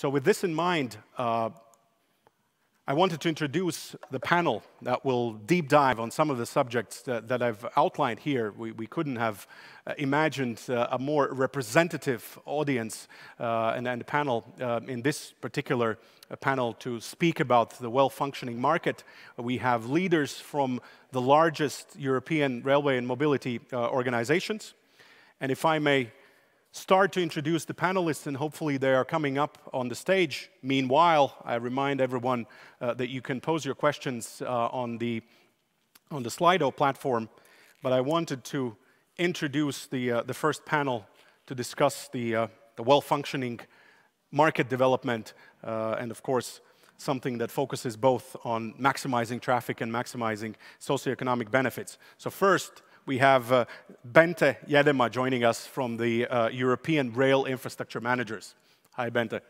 So with this in mind, uh, I wanted to introduce the panel that will deep dive on some of the subjects that, that I've outlined here. We, we couldn't have uh, imagined uh, a more representative audience uh, and, and panel uh, in this particular uh, panel to speak about the well-functioning market. We have leaders from the largest European railway and mobility uh, organizations. And if I may start to introduce the panelists, and hopefully they are coming up on the stage. Meanwhile, I remind everyone uh, that you can pose your questions uh, on, the, on the Slido platform, but I wanted to introduce the, uh, the first panel to discuss the, uh, the well-functioning market development, uh, and of course, something that focuses both on maximizing traffic and maximizing socioeconomic benefits. So first, we have uh, Bente Yedema joining us from the uh, European Rail Infrastructure Managers. Hi, Bente.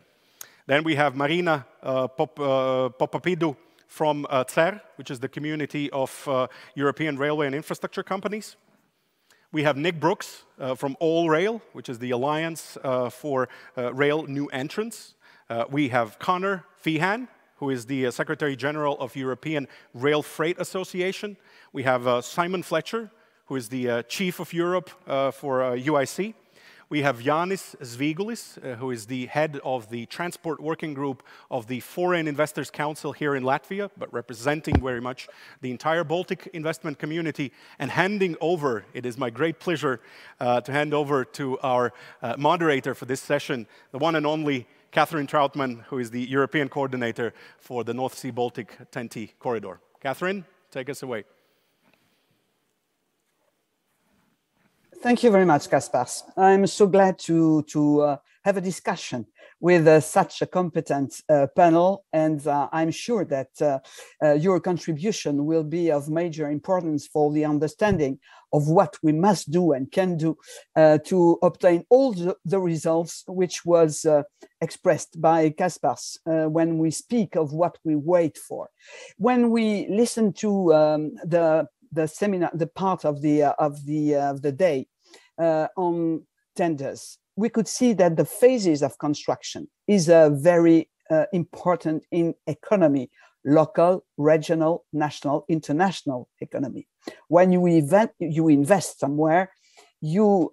Then we have Marina uh, Pop, uh, Popapidou from uh, CER, which is the community of uh, European Railway and Infrastructure Companies. We have Nick Brooks uh, from ALLRAIL, which is the Alliance for Rail New Entrants. we have Conor Feighan, who is the Secretary General of European Rail Freight Association. We have Simon Fletcher, who is the uh, chief of Europe uh, for UIC. Uh, we have Jānis Zvīgulis, uh, who is the head of the transport working group of the Foreign Investors Council here in Latvia, but representing very much the entire Baltic investment community. And handing over, it is my great pleasure to hand over to our moderator for this session, the one and only Catherine Trautmann, who is the European coordinator for the North Sea Baltic TEN-T corridor. Catherine, take us away. Thank you very much, Kaspars. I'm so glad to, to uh, have a discussion with uh, such a competent uh, panel, and uh, I'm sure that uh, uh, your contribution will be of major importance for the understanding of what we must do and can do to obtain all the, the results which was expressed by Kaspars when we speak of what we wait for. When we listen to um, the the seminar, the part of the uh, of the uh, of the day uh, on tenders, we could see that the phases of construction is a very uh, important in economy, local, regional, national, international economy. When you event, you invest somewhere, you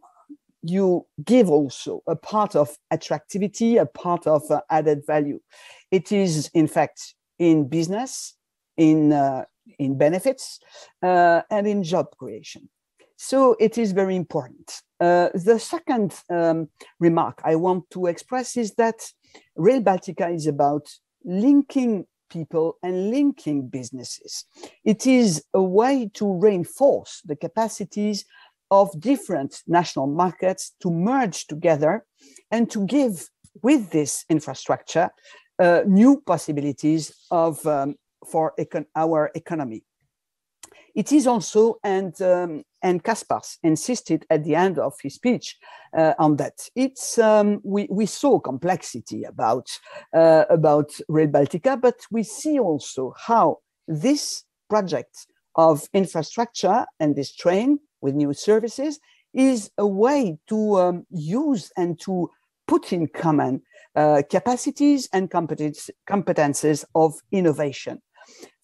you give also a part of attractivity, a part of uh, added value. It is, in fact, in business, in uh, in benefits uh, and in job creation. So it is very important. Uh, the second um, remark I want to express is that Rail Baltica is about linking people and linking businesses. It is a way to reinforce the capacities of different national markets to merge together and to give with this infrastructure uh, new possibilities of um, for econ our economy. It is also, and um, and Kaspars insisted at the end of his speech uh, on that. It's um, we we saw complexity about uh, about Rail Baltica, but we see also how this project of infrastructure and this train with new services is a way to um, use and to put in common uh, capacities and competence, competences of innovation.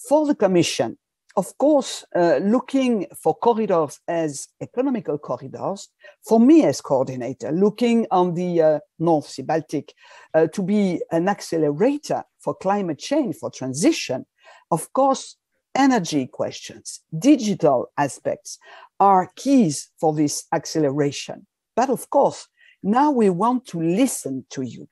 For the Commission, of course, uh, looking for corridors as economical corridors, for me as coordinator, looking on the uh, North Sea Baltic uh, to be an accelerator for climate change, for transition, of course, energy questions, digital aspects are keys for this acceleration. But of course, now we want to listen to you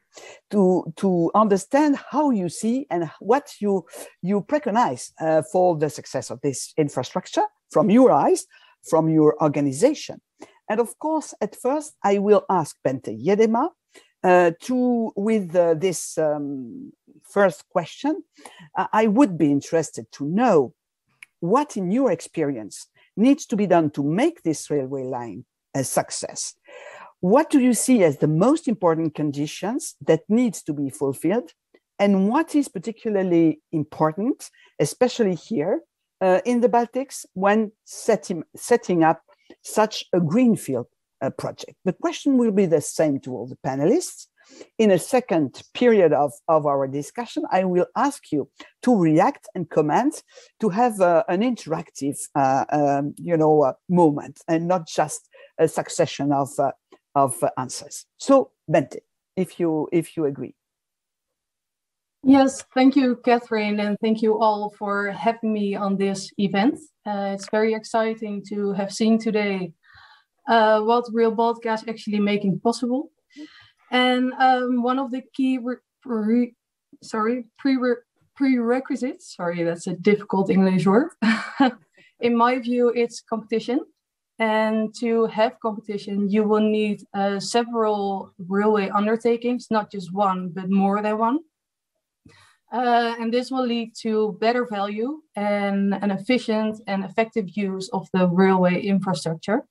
to, to understand how you see and what you, you preconize uh, for the success of this infrastructure from your eyes, from your organization. And of course, at first, I will ask Bente Yedema uh, to, with uh, this um, first question, I would be interested to know what, in your experience, needs to be done to make this railway line a success. What do you see as the most important conditions that needs to be fulfilled? And what is particularly important, especially here uh, in the Baltics, when setting, setting up such a greenfield uh, project? The question will be the same to all the panelists. in a second period of, of our discussion, I will ask you to react and comment, to have uh, an interactive, uh, um, you know, uh, moment and not just a succession of, uh, of uh, answers. So, Bente, if you, if you agree. Yes, thank you, Catherine, and thank you all for having me on this event. Uh, it's very exciting to have seen today uh, what Rail Baltica actually making possible. And um, one of the key sorry pre prerequisites, sorry, that's a difficult English word. In my view, it's competition. And to have competition, you will need uh, several railway undertakings, not just one, but more than one. Uh, and this will lead to better value and an efficient and effective use of the railway infrastructure.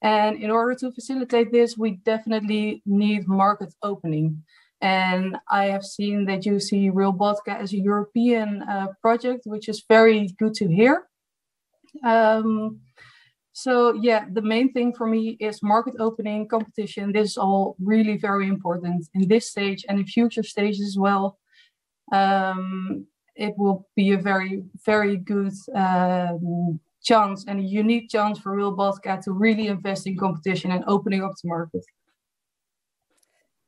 And in order to facilitate this, we definitely need market opening. And I have seen that you see Rail Baltica as a European uh, project, which is very good to hear. Um, so yeah, the main thing for me is market opening, competition. This is all really very important in this stage and in future stages as well um, it will be a very, very good um, chance and a unique chance for Rail Baltica to really invest in competition and opening up the market.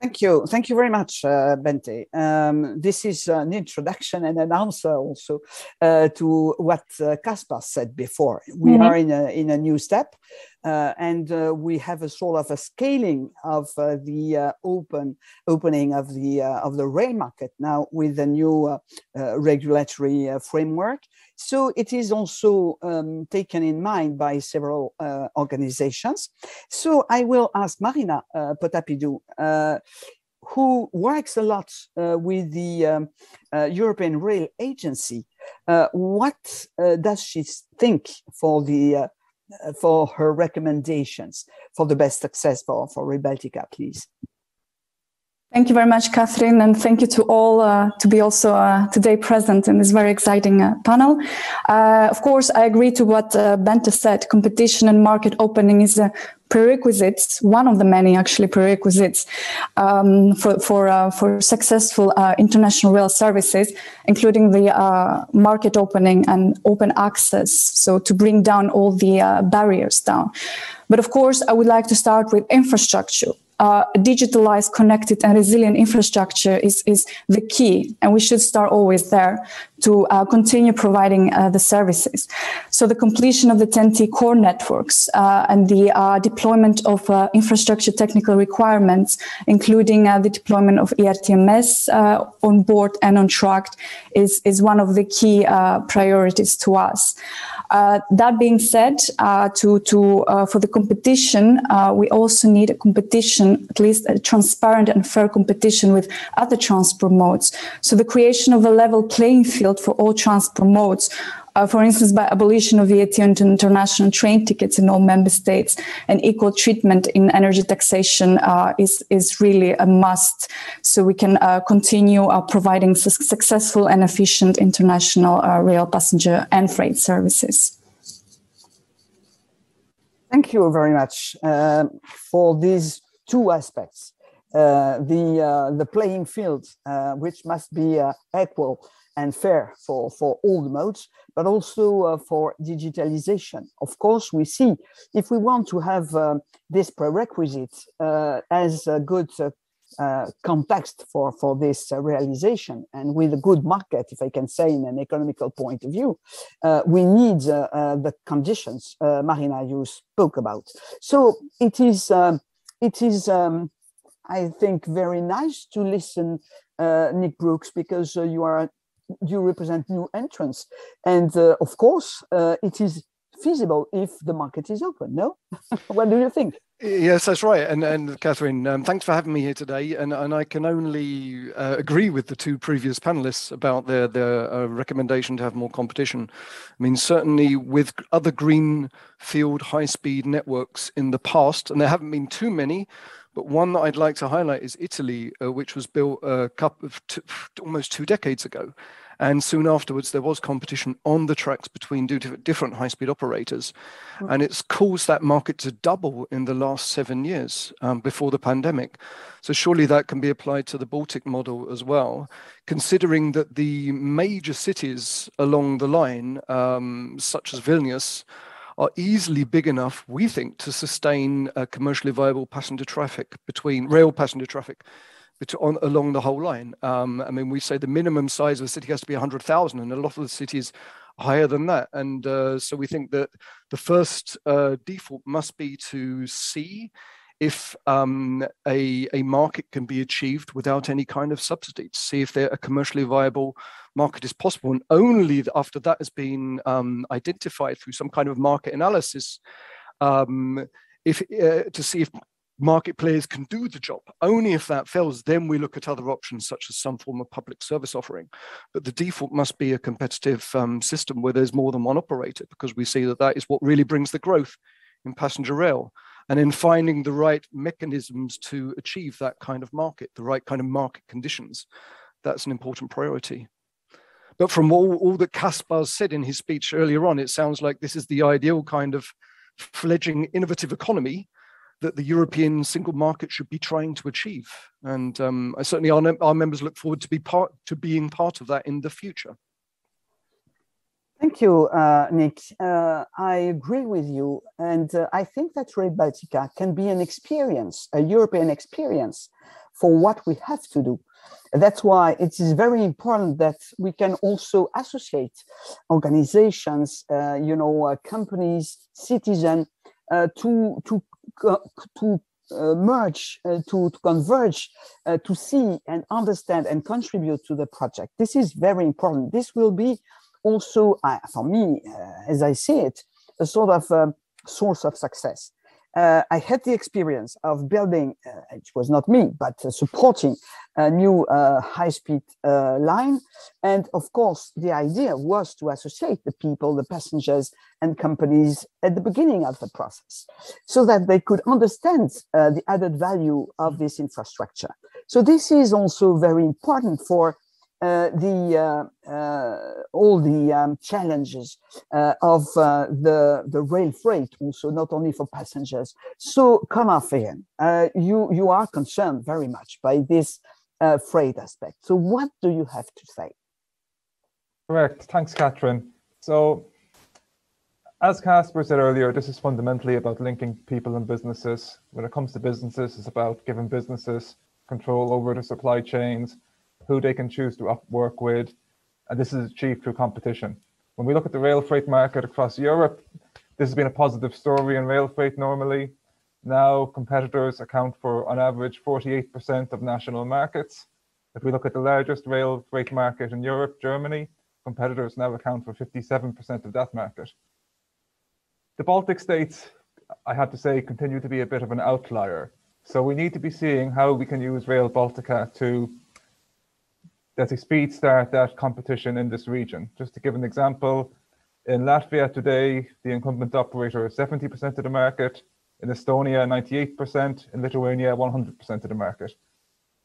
Thank you. Thank you very much, uh, Bente. Um, this is an introduction and an answer also uh, to what uh, Caspar said before. We mm -hmm. are in a, in a new step uh, and uh, we have a sort of a scaling of uh, the uh, open opening of the uh, of the rail market now with the new uh, regulatory framework. So it is also um, taken in mind by several organizations. So I will ask Marina Potapidou, who works a lot with the um, European Rail Agency. what does she think for the uh, for her recommendations for the best success for, for Rail please. Thank you very much, Catherine, and thank you to all uh, to be also uh, today present in this very exciting uh, panel. Uh, of course, I agree to what uh, Bente said. Competition and market opening is a prerequisite, one of the many actually prerequisites um, for for uh, for successful international rail services, including the market opening and open access. So to bring down all the barriers down. But of course, I would like to start with infrastructure uh, digitalized, connected, and resilient infrastructure is, is the key, and we should start always there to uh, continue providing uh, the services. So the completion of the TEN-T core networks uh, and the uh, deployment of uh, infrastructure technical requirements, including the deployment of ERTMS on board and on track, is, is one of the key priorities to us. Uh, that being said, uh, to, to, uh, for the competition, we also need a competition, at least a transparent and fair competition with other transport modes. So the creation of a level playing field for all transport modes uh, for instance, by abolition of VAT on international train tickets in all member states, and equal treatment in energy taxation uh, is is really a must, so we can uh, continue uh, providing su successful and efficient international uh, rail passenger and freight services. Thank you very much uh, for these two aspects. the the playing field, which must be equal and fair for, for all the modes, but also uh, for digitalization. Of course, we see if we want to have uh, this prerequisite uh, as a good uh, uh, context for, for this uh, realization and with a good market, if I can say in an economical point of view, we need the conditions, Marina, you spoke about. So it is, um, it is um, I think, very nice to listen Nick Brooks because uh, you are you represent new entrants. And uh, of course, uh, it is feasible if the market is open. No, what do you think? Yes, that's right. And and Catherine, um, thanks for having me here today. And and I can only uh, agree with the two previous panelists about their their uh, recommendation to have more competition. I mean, certainly with other green field high speed networks in the past, and there haven't been too many, But one that I'd like to highlight is Italy, uh, which was built a couple of almost two decades ago. And soon afterwards, there was competition on the tracks between different high speed operators. Mm. And it's caused that market to double in the last seven years um, before the pandemic. So, surely that can be applied to the Baltic model as well, considering that the major cities along the line, um, such as Vilnius, are easily big enough, we think, to sustain a commercially viable passenger traffic between rail passenger traffic on, along the whole line. Um, I mean, we say the minimum size of a city has to be 100,000, and a lot of the cities higher than that. And uh, so we think that the first uh, default must be to see if um, a, a market can be achieved without any kind of subsidy, to see if a commercially viable market is possible. And only after that has been um, identified through some kind of market analysis, um, if uh, to see if market players can do the job. Only if that fails, then we look at other options such as some form of public service offering. But the default must be a competitive um, system where there's more than one operator because we see that that is what really brings the growth in passenger rail. And in finding the right mechanisms to achieve that kind of market, the right kind of market conditions, that's an important priority. But from all, all that Kaspar said in his speech earlier on, it sounds like this is the ideal kind of fledging innovative economy that the European single market should be trying to achieve. And um, I certainly our, our members look forward to be part to being part of that in the future. Thank you, uh, Nick. Uh, I agree with you. And uh, I think that Rail Baltica can be an experience, a European experience for what we have to do. That's why it is very important that we can also associate organizations, uh, you know, uh, companies, citizens, uh, to, to to uh, merge, uh, to, to, converge, uh, to see and understand and contribute to the project. This is very important. This will be also, for me, as I see it, a sort of um, source of success uh, I had the experience of building, uh, it was not me, but uh, supporting a new uh, high speed uh, line. And of course, the idea was to associate the people, the passengers, and companies at the beginning of the process so that they could understand uh, the added value of this infrastructure. So, this is also very important for uh, the uh, uh, all the um, challenges of the the rail freight, also not only for passengers. So, Conor you you are concerned very much by this freight aspect. So, what do you have to say? Correct. Thanks, Catherine. So, as Casper said earlier, this is fundamentally about linking people and businesses. When it comes to businesses, it's about giving businesses control over the supply chains, who they can choose to work with, and this is achieved through competition. When we look at the rail freight market across Europe, this has been a positive story in rail freight normally. Now competitors account for, on average, 48% of national markets. If we look at the largest rail freight market in Europe, Germany, competitors now account for 57% of that market. The Baltic states, I have to say, continue to be a bit of an outlier. So we need to be seeing how we can use Rail Baltica to that speed start that competition in this region. Just to give an example, in Latvia today, the incumbent operator is 70% of the market, in Estonia, 98%, in Lithuania, 100% of the market.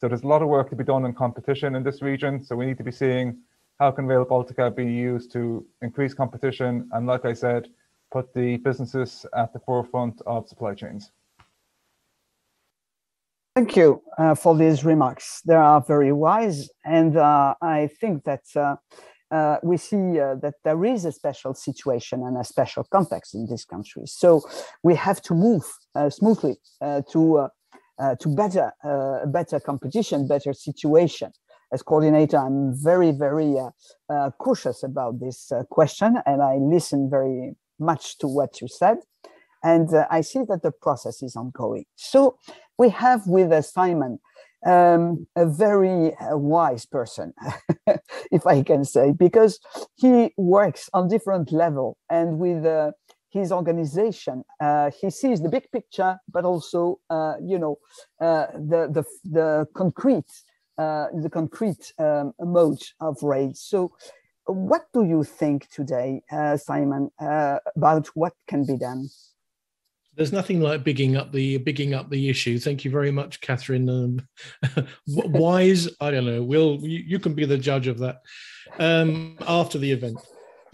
So there's a lot of work to be done in competition in this region. So we need to be seeing how can Rail Baltica be used to increase competition and, like I said, put the businesses at the forefront of supply chains. Thank you uh, for these remarks. They are very wise, and uh, I think that uh, uh we see uh, that there is a special situation and a special context in this country. So we have to move uh, smoothly to to better better competition, better situation. As coordinator, I'm very very cautious about this question, and I listen very much to what you said and uh, I see that the process is ongoing. So we have with Simon um, a very uh, wise person, if I can say, because he works on different level and with uh, his organization, uh, he sees the big picture, but also, uh, you know, uh, the, the, the concrete, the concrete um, mode of rail. So what do you think today, Simon, about what can be done? There's nothing like bigging up the bigging up the issue. Thank you very much, Catherine. Um, wise, I don't know. Will you, you, can be the judge of that um, after the event.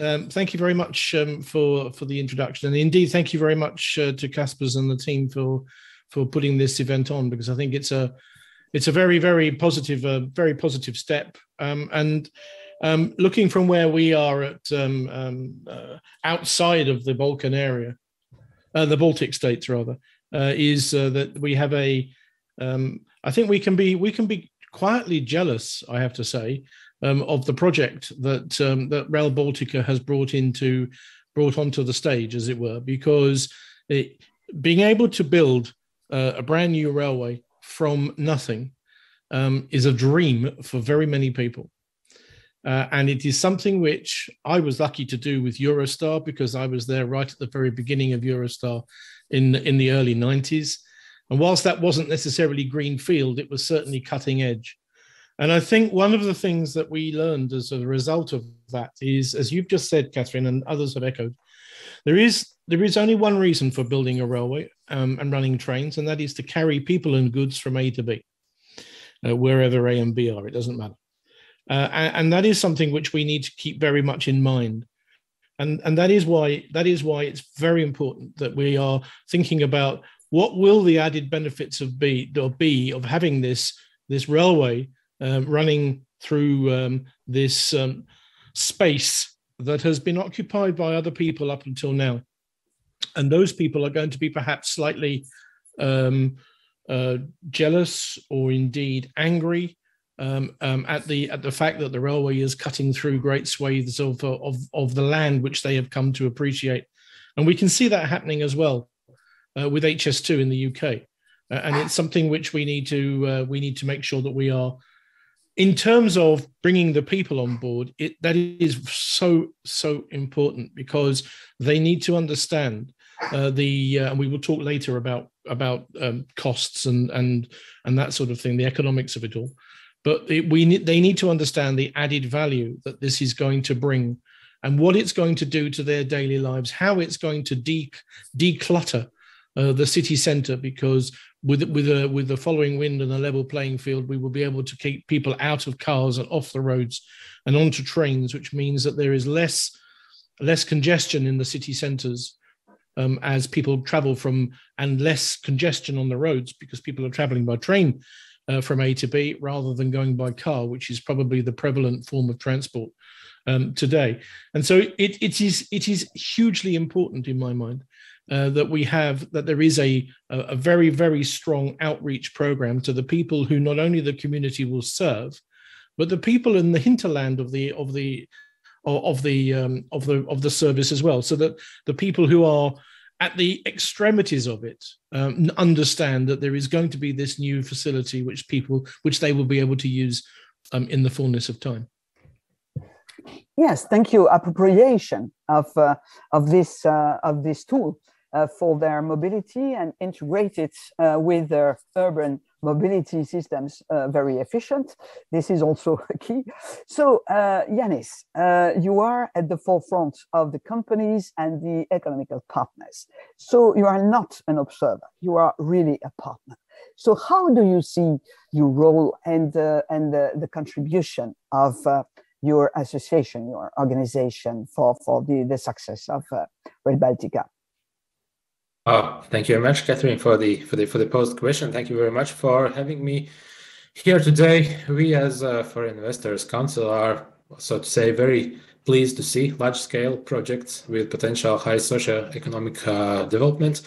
Um, thank you very much um, for for the introduction, and indeed, thank you very much uh, to Kaspars and the team for for putting this event on because I think it's a it's a very very positive uh, very positive step um, and um, looking from where we are at um, um uh, outside of the Balkan area, uh, the Baltic states rather, uh, is uh, that we have a. Um, I think we can be we can be quietly jealous. I have to say um, of the project that that Rail Baltica has brought into brought onto the stage, as it were, because it, being able to build uh, a brand new railway from nothing um, is a dream for very many people. Uh, and it is something which I was lucky to do with Eurostar because I was there right at the very beginning of Eurostar in, in the early 90s. And whilst that wasn't necessarily green field, it was certainly cutting edge. And I think one of the things that we learned as a result of that is, as you've just said, Catherine, and others have echoed, there is there is only one reason for building a railway um, and running trains, and that is to carry people and goods from A to B, uh, wherever A and B are. It doesn't matter, uh, and, and, that is something which we need to keep very much in mind, and and that is why that is why it's very important that we are thinking about what will the added benefits of be or be of having this this railway um, running through um, this um, space that has been occupied by other people up until now. And those people are going to be perhaps slightly um, uh, jealous or indeed angry um, um, at the at the fact that the railway is cutting through great swathes of, of of the land which they have come to appreciate, and we can see that happening as well uh, with HS2 in the UK, uh, and it's something which we need to uh, we need to make sure that we are in terms of bringing the people on board it that is so so important because they need to understand uh, the uh, and we will talk later about about um, costs and and and that sort of thing the economics of it all but it, we they need to understand the added value that this is going to bring and what it's going to do to their daily lives how it's going to de- declutter uh, the city centre because with with a with the following wind and a level playing field, we will be able to keep people out of cars and off the roads and onto trains, which means that there is less less congestion in the city centres um, as people travel from, and less congestion on the roads because people are travelling by train uh, from A to B rather than going by car, which is probably the prevalent form of transport um, today. And so it, it is it is hugely important in my mind uh, that we have that there is a, a very very strong outreach program to the people who not only the community will serve but the people in the hinterland of the of the of the um, of the of the service as well so that the people who are at the extremities of it um, understand that there is going to be this new facility which people which they will be able to use um, in the fullness of time. Yes thank you. Appropriation of uh, of this uh, of this tool uh, for their mobility and integrate it uh, with their urban mobility systems uh, very efficient. This is also a key. So, uh, Jānis, uh, you are at the forefront of the companies and the economical partners. So, you are not an observer, you are really a partner. So, how do you see your role and, uh, and the, the contribution of your association, your organization for, for the, the success of Rail Baltica? Oh, thank you very much, Catherine, for the for the for the post question. Thank you very much for having me here today. We, as uh, Foreign Investors Council, are so to say very pleased to see large-scale projects with potential high socio-economic uh, development,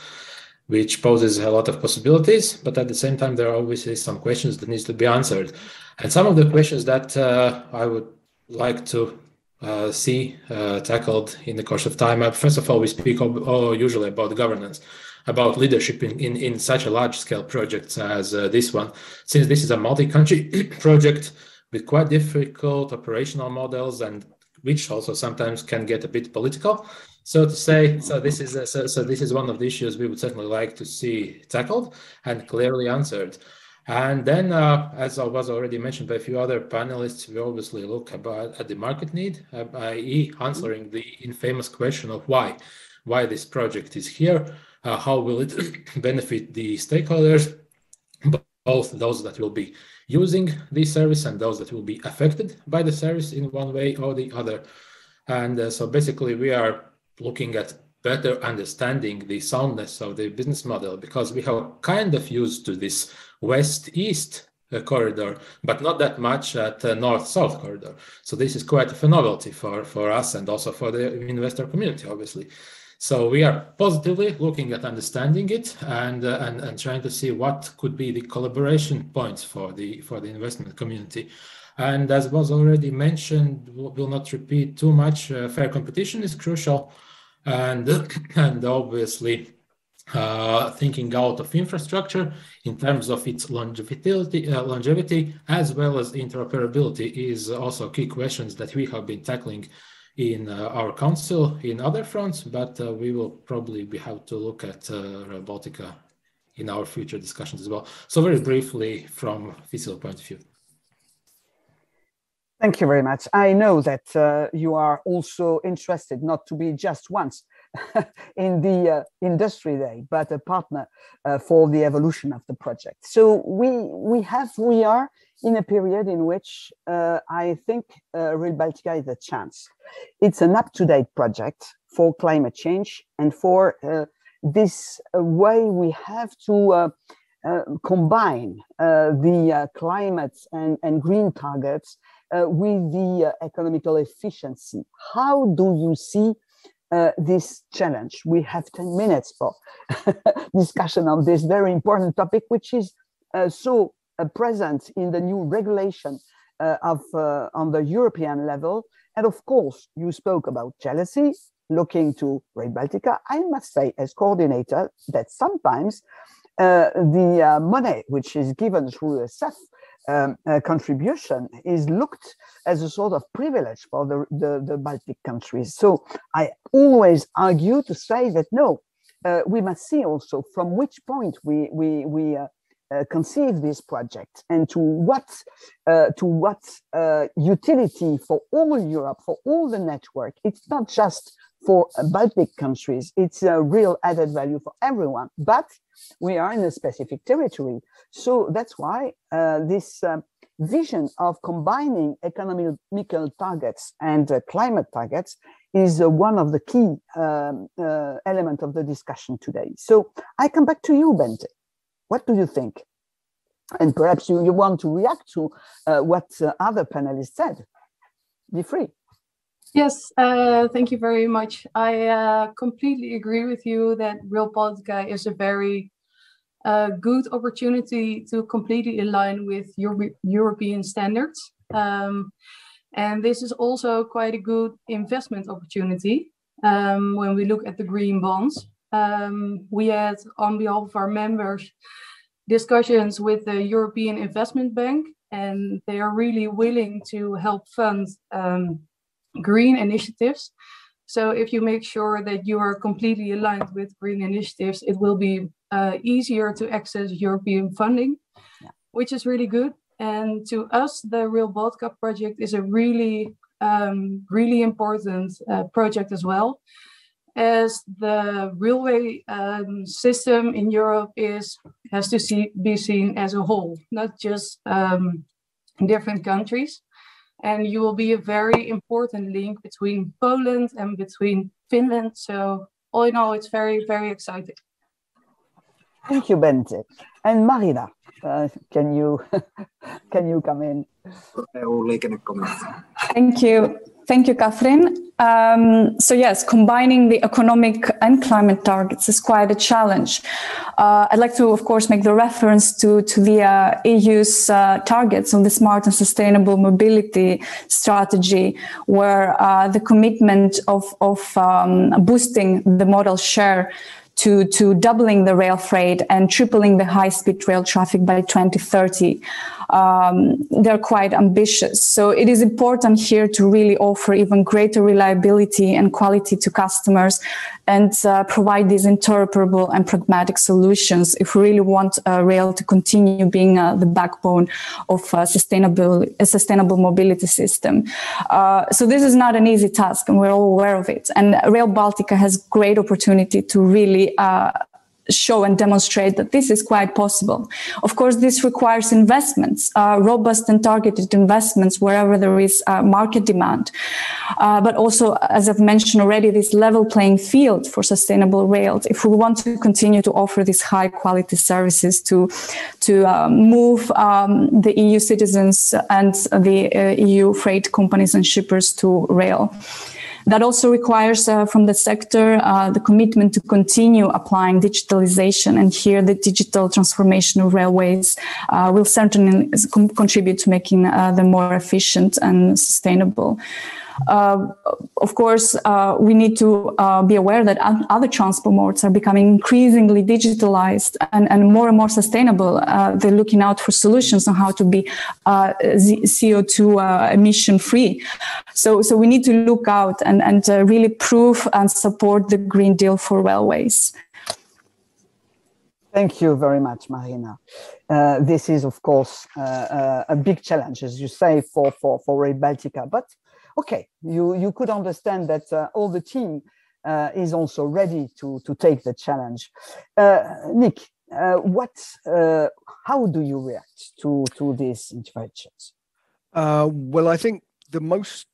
which poses a lot of possibilities. But at the same time, there are obviously some questions that needs to be answered, and some of the questions that uh, I would like to uh, see uh, tackled in the course of time. Uh, first of all, we speak all, usually about governance, about leadership in, in, in such a large scale project as uh, this one. Since this is a multi-country project with quite difficult operational models and which also sometimes can get a bit political, so to say. So this is a, so, so this is one of the issues we would certainly like to see tackled and clearly answered. And then, uh, as I was already mentioned by a few other panelists, we obviously look about at the market need, i.e., answering the infamous question of why, why this project is here, uh, how will it benefit the stakeholders, both those that will be using the service and those that will be affected by the service in one way or the other. And uh, so basically we are looking at better understanding the soundness of the business model because we have kind of used to this west-east uh, corridor, but not that much at uh, north-south corridor. So this is quite a novelty for, for us and also for the investor community, obviously. So we are positively looking at understanding it and, uh, and, and trying to see what could be the collaboration points for the, for the investment community. And as was already mentioned, we will not repeat too much, uh, fair competition is crucial. And, and obviously, uh, thinking out of infrastructure in terms of its longevity, uh, longevity as well as interoperability is also key questions that we have been tackling in uh, our council in other fronts, but uh, we will probably be have to look at uh, Rail in our future discussions as well. So very briefly from fiscal point of view. Thank you very much. I know that uh, you are also interested not to be just once in the uh, industry day, but a partner uh, for the evolution of the project. So we we have we are in a period in which uh, I think uh, Rail Baltica is a chance. It's an up-to-date project for climate change and for uh, this way we have to uh, combine the climate and, and green targets with the economical efficiency. How do you see this challenge? We have 10 minutes for discussion on this very important topic, which is so uh, present in the new regulation uh, of uh, on the European level. And of course, you spoke about jealousy, looking to Rail Baltica. I must say, as coordinator, that sometimes the money which is given through the CEF um, uh, contribution is looked as a sort of privilege for the, the, the Baltic countries. So I always argue to say that no, uh, we must see also from which point we, we, we uh, uh, conceive this project and to what uh, to what uh, utility for all Europe, for all the network. It's not just for Baltic countries. It's a real added value for everyone. But we are in a specific territory, so that's why uh, this. Um, vision of combining economical targets and uh, climate targets is one of the key um, element of the discussion today. So I come back to you, Bente. What do you think? And perhaps you, you want to react to uh, what uh, other panelists said. Be free. Yes, uh, thank you very much. I uh, completely agree with you that Rail Baltica is a very uh, good opportunity to completely align with Euro European standards. Um, and this is also quite a good investment opportunity um, when we look at the green bonds. Um, we had, on behalf of our members, discussions with the European Investment Bank, and they are really willing to help fund um, green initiatives. So if you make sure that you are completely aligned with green initiatives, it will be uh, easier to access European funding, yeah. which is really good. And to us, the Rail Baltica project is a really, um, really important uh, project as well as the railway um, system in Europe is has to see, be seen as a whole, not just um, different countries. And you will be a very important link between Poland and between Finland. So all in all, it's very, very exciting. Thank you, Bente. And Marina, uh, can you can you come in? Thank you. Thank you, Catherine. Um, so yes, combining the economic and climate targets is quite a challenge. Uh, I'd like to, of course, make the reference to, to the uh, EU's uh, targets on the smart and sustainable mobility strategy, where uh, the commitment of, of um, boosting the modal share to, to doubling the rail freight and tripling the high speed rail traffic by 2030 um, they're quite ambitious. So it is important here to really offer even greater reliability and quality to customers and uh, provide these interoperable and pragmatic solutions if we really want uh, rail to continue being uh, the backbone of a sustainable, a sustainable mobility system. Uh, so this is not an easy task and we're all aware of it. And Rail Baltica has great opportunity to really uh, show and demonstrate that this is quite possible. Of course, this requires investments, uh, robust and targeted investments wherever there is uh, market demand. Uh, but also, as I've mentioned already, this level playing field for sustainable rails. If we want to continue to offer these high quality services to, to uh, move um, the EU citizens and the uh, EU freight companies and shippers to rail. That also requires uh, from the sector uh, the commitment to continue applying digitalization. And here, the digital transformation of railways uh, will certainly contribute to making uh, them more efficient and sustainable. Uh, of course, uh, we need to uh, be aware that other transport modes are becoming increasingly digitalized and, and more and more sustainable. They're looking out for solutions on how to be uh, CO2 uh, emission free. So, so we need to look out and, and really prove and support the Green Deal for railways. Thank you very much, Marina. Uh, this is, of course, uh, uh, a big challenge, as you say, for, for, for Rail Baltica. But okay, you, you could understand that uh, all the team uh, is also ready to, to take the challenge. Uh, Nick, uh, what, uh, how do you react to, to these interventions? Uh, well, I think the most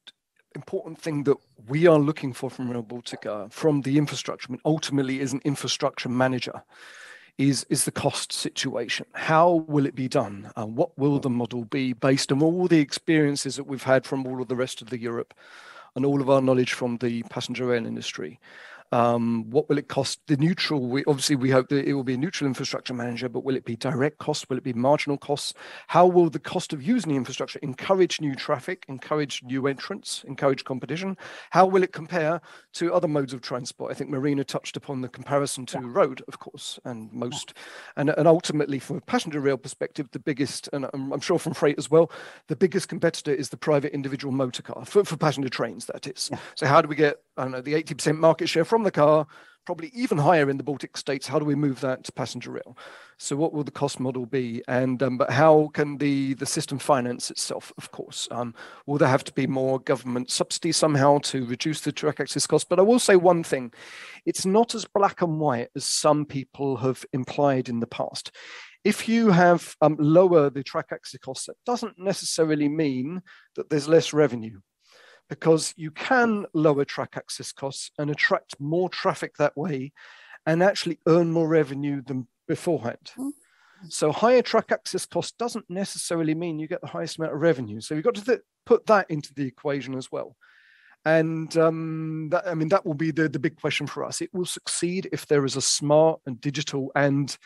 important thing that we are looking for from Rail Baltica, from the infrastructure, I mean, ultimately is an infrastructure manager is is the cost situation. How will it be done? Uh, what will the model be based on all the experiences that we've had from all of the rest of the Europe and all of our knowledge from the passenger rail industry? Um, what will it cost? The neutral, we, obviously, we hope that it will be a neutral infrastructure manager, but will it be direct costs? Will it be marginal costs? How will the cost of using the infrastructure encourage new traffic, encourage new entrants, encourage competition? How will it compare to other modes of transport? I think Marina touched upon the comparison to yeah. road, of course, and most, and, and ultimately, from a passenger rail perspective, the biggest, and I'm, I'm, sure from freight as well, the biggest competitor is the private individual motor car for, for passenger trains, that is. Yeah. So, how do we get, I don't know, the 80% market share from from the car, probably even higher in the Baltic states. How do we move that to passenger rail? So what will the cost model be? And um, but how can the the system finance itself? Of course, um, will there have to be more government subsidy somehow to reduce the track access cost? But I will say one thing: it's not as black and white as some people have implied in the past. If you have um, lower the track access costs, that doesn't necessarily mean that there's less revenue because you can lower track access costs and attract more traffic that way and actually earn more revenue than beforehand. Mm. So higher track access cost doesn't necessarily mean you get the highest amount of revenue. So you've got to th- put that into the equation as well. And um, that, I mean, that will be the, the big question for us. It will succeed if there is a smart and digital and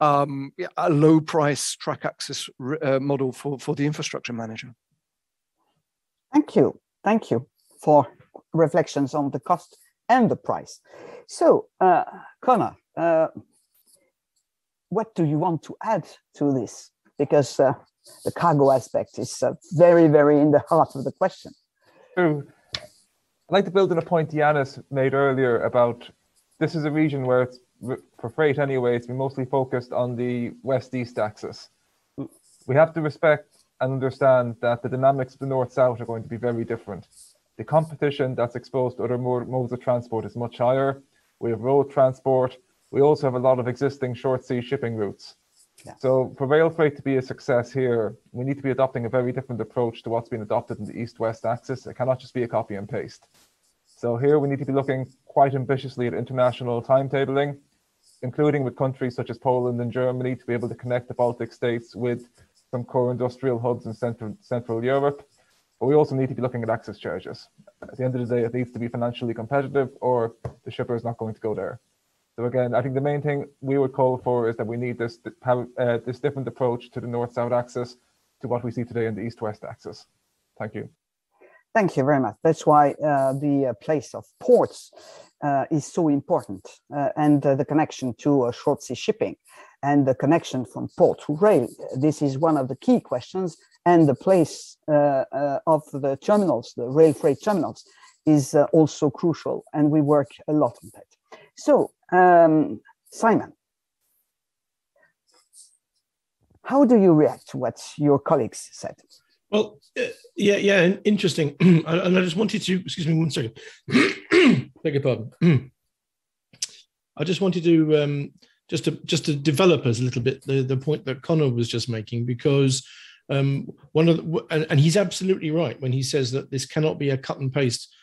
um, a low price track access uh, model for, for the infrastructure manager. Thank you. Thank you for reflections on the cost and the price. So, uh, Conor, uh, what do you want to add to this? Because uh, the cargo aspect is uh, very, very in the heart of the question. I'd like to build on a point Jānis made earlier about this is a region where it's for freight anyway, it's been mostly focused on the west-east axis. We have to respect and understand that the dynamics of the north-south are going to be very different. The competition that's exposed to other modes of transport is much higher. We have road transport. We also have a lot of existing short sea shipping routes. Yeah. So for rail freight to be a success here, we need to be adopting a very different approach to what's been adopted in the east-west axis. It cannot just be a copy and paste. So here we need to be looking quite ambitiously at international timetabling, including with countries such as Poland and Germany to be able to connect the Baltic states with some core industrial hubs in Central, Central Europe. But we also need to be looking at access charges. At the end of the day, it needs to be financially competitive or the shipper is not going to go there. So again, I think the main thing we would call for is that we need this have uh, this different approach to the north-south axis to what we see today in the east-west axis. Thank you. Thank you very much. That's why uh, the uh, place of ports uh, is so important uh, and uh, the connection to short sea shipping and the connection from port to rail. This is one of the key questions and the place uh, uh, of the terminals, the rail freight terminals, is uh, also crucial and we work a lot on that. So, um, Simon, how do you react to what your colleagues said? Well, uh, yeah, yeah, interesting. and I just wanted to, excuse me one second. Beg your pardon. I just wanted to um, just to just to develop us a little bit the, the point that Conor was just making, because um, one of the, and, and he's absolutely right when he says that this cannot be a cut and paste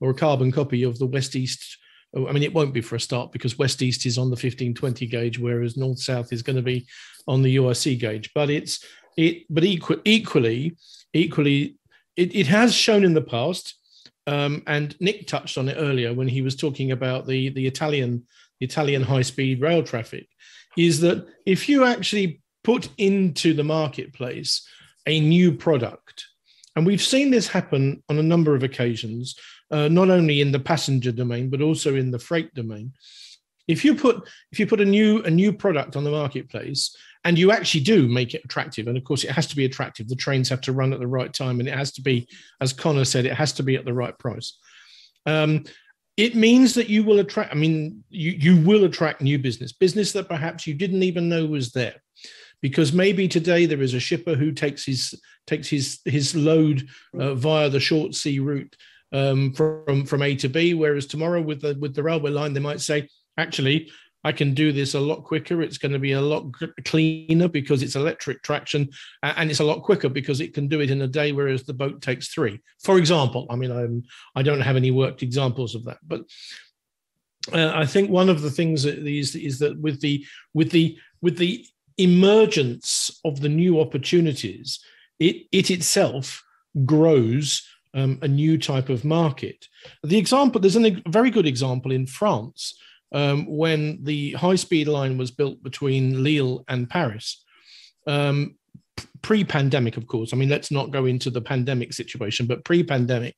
or a carbon copy of the West East. Oh, I mean, it won't be for a start because West East is on the 1520 gauge, whereas North South is going to be on the UIC gauge. But it's it, but equal, equally, equally, it, it has shown in the past, um, and Nick touched on it earlier when he was talking about the the Italian Italian high speed rail traffic, is that if you actually put into the marketplace a new product, and we've seen this happen on a number of occasions, uh, not only in the passenger domain but also in the freight domain. If you put if you put a new a new product on the marketplace and you actually do make it attractive, and of course it has to be attractive. The trains have to run at the right time, and it has to be, as Conor said, it has to be at the right price. Um, it means that you will attract. I mean, you you will attract new business, business that perhaps you didn't even know was there because maybe today there is a shipper who takes his takes his his load uh, via the short sea route um, from from A to B, whereas tomorrow with the with the railway line they might say, actually, I can do this a lot quicker. It's going to be a lot cleaner because it's electric traction, and it's a lot quicker because it can do it in a day, whereas the boat takes three. For example, I mean, I'm I don't have any worked examples of that, but uh, I think one of the things is is that with the with the with the emergence of the new opportunities, it, it itself grows um, a new type of market. The example, there's a very good example in France um, when the high speed line was built between Lille and Paris. Um, pre pandemic, of course. I mean, let's not go into the pandemic situation, but pre pandemic,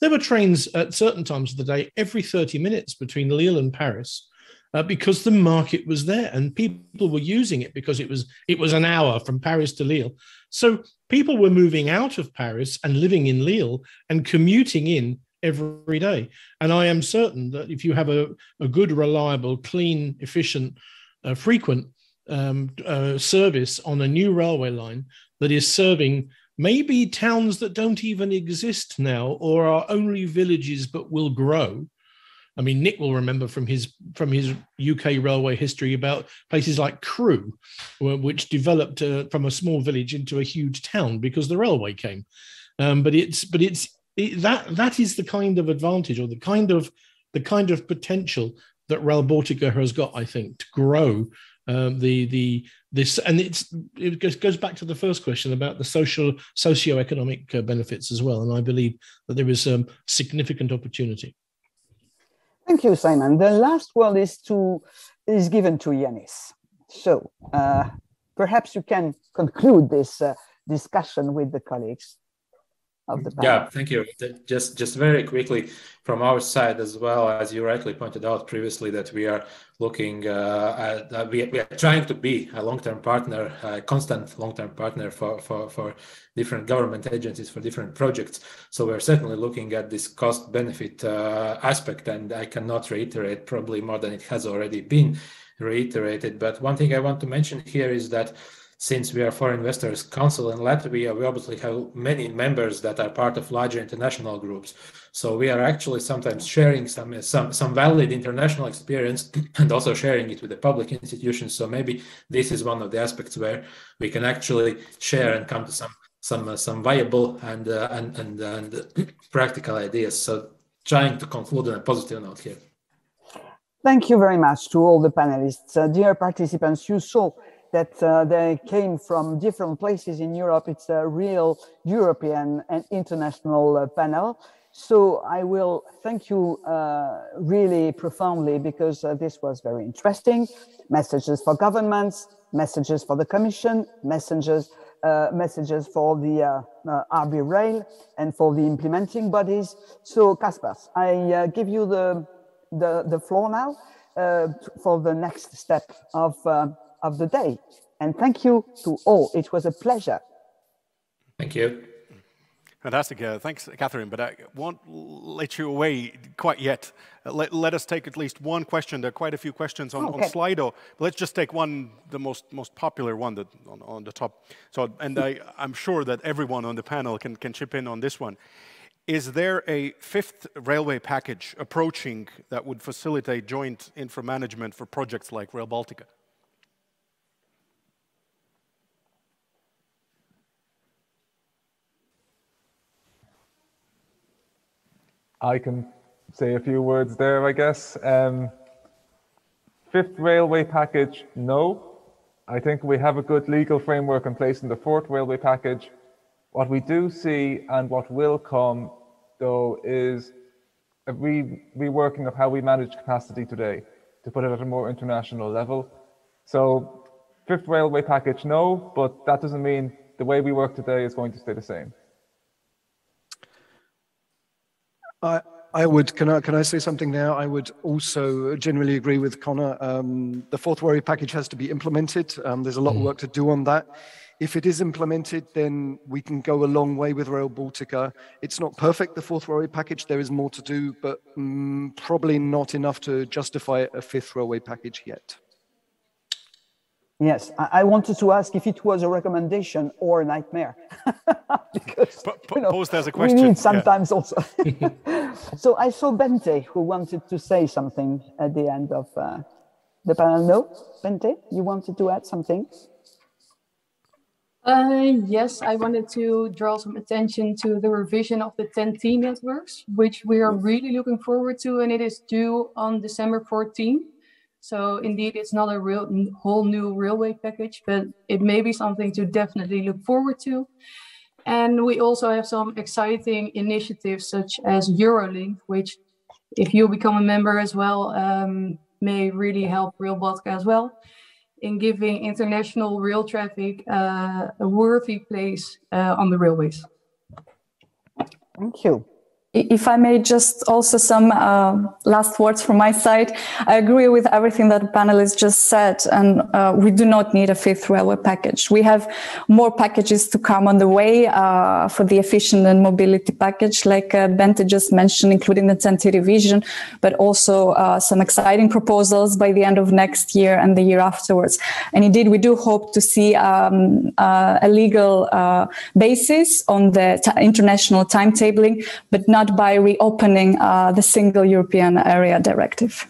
there were trains at certain times of the day every 30 minutes between Lille and Paris uh, because the market was there and people were using it because it was it was an hour from Paris to Lille. So people were moving out of Paris and living in Lille and commuting in every day. And I am certain that if you have a, a good, reliable, clean, efficient, uh, frequent um, uh, service on a new railway line that is serving maybe towns that don't even exist now or are only villages but will grow I mean, Nick will remember from his from his UK railway history about places like Crewe, which developed uh, from a small village into a huge town because the railway came. Um, but it's but it's it, that that is the kind of advantage or the kind of the kind of potential that Rail Baltica has got, I think, to grow um, the the this and it's it goes, goes back to the first question about the social socio-economic uh, benefits as well. And I believe that there is um, significant opportunity. Thank you, Simon. The last word is to is given to Jānis. So uh, perhaps you can conclude this uh, discussion with the colleagues of the. Yeah, thank you. Just just very quickly from our side as well, as you rightly pointed out previously, that we are looking uh, at, uh, we, we, are trying to be a long-term partner, a constant long-term partner for, for, for different government agencies for different projects. So we're certainly looking at this cost-benefit uh, aspect, and I cannot reiterate probably more than it has already been reiterated. But one thing I want to mention here is that since we are Foreign Investors Council in Latvia, we obviously have many members that are part of larger international groups. So we are actually sometimes sharing some some some valid international experience and also sharing it with the public institutions. So maybe this is one of the aspects where we can actually share and come to some some uh, some viable and uh, and and and practical ideas. So trying to conclude on a positive note here. Thank you very much to all the panelists. Uh, dear participants, you saw that uh, they came from different places in Europe. It's a real European and international uh, panel. So I will thank you uh, really profoundly because uh, this was very interesting. Messages for governments, messages for the Commission, messages, uh, messages for the uh, RB Rail and for the implementing bodies. So Kaspars, I give you the, the, the floor now for the next step of of the day. And thank you to all. It was a pleasure. Thank you. Fantastic. Uh, thanks, Catherine. But I won't let you away quite yet. Uh, let, let, us take at least one question. There are quite a few questions on, okay. on Slido. But let's just take one, the most, most popular one that, on, on the top. So, and I, I'm sure that everyone on the panel can, can chip in on this one. is there a fifth railway package approaching that would facilitate joint infra management for projects like Rail Baltica? I can say a few words there, I guess. Um, fifth railway package, no. I think we have a good legal framework in place in the fourth railway package. What we do see and what will come, though, is a re- reworking of how we manage capacity today to put it at a more international level. So, fifth railway package, no, but that doesn't mean the way we work today is going to stay the same. I, I would, can I, can I say something now? I would also generally agree with Conor. Um, the fourth railway package has to be implemented. Um, there's a lot of work to do on that. If it is implemented, then we can go a long way with Rail Baltica. It's not perfect, the fourth railway package. There is more to do, but um, probably not enough to justify a fifth railway package yet. Yes, I, I wanted to ask if it was a recommendation or a nightmare. because you know, posed as a question. We need sometimes yeah. also. so I saw Bente who wanted to say something at the end of uh, the panel. No, Bente, you wanted to add something? Uh, yes, I wanted to draw some attention to the revision of the TEN-T networks, which we are really looking forward to, and it is due on December 14. So indeed, it's not a real whole new railway package, but it may be something to definitely look forward to. And we also have some exciting initiatives such as Eurolink, which, if you become a member as well, um, may really help Rail Baltica as well in giving international rail traffic uh, a worthy place uh, on the railways. Thank you. If I may just also some uh, last words from my side, I agree with everything that the panelists just said, and uh, we do not need a fifth railway package. We have more packages to come on the way uh, for the efficient and mobility package, like uh, Bente just mentioned, including the TEN-T revision, but also uh, some exciting proposals by the end of next year and the year afterwards. And indeed, we do hope to see um, uh, a legal uh, basis on the international timetabling, but not by reopening uh, the single European area directive.